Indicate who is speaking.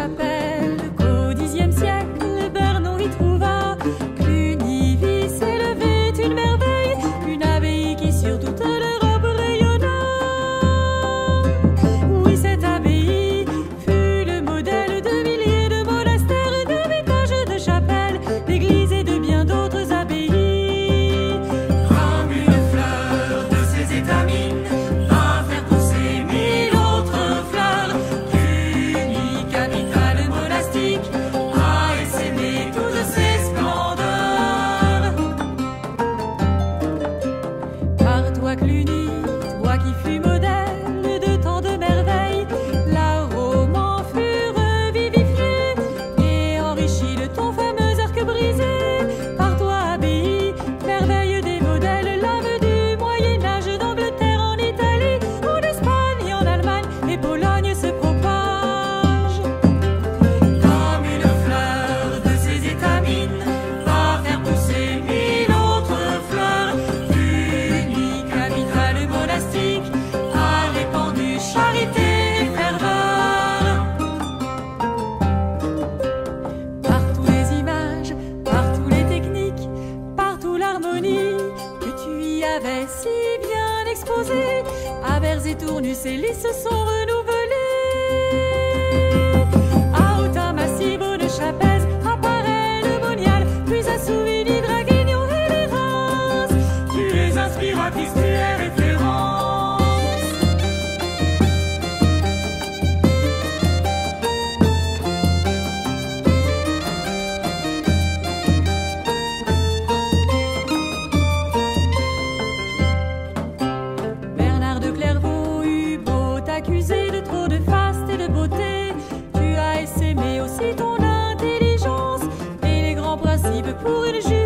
Speaker 1: chapelle télé ce soir. peux pourrir le.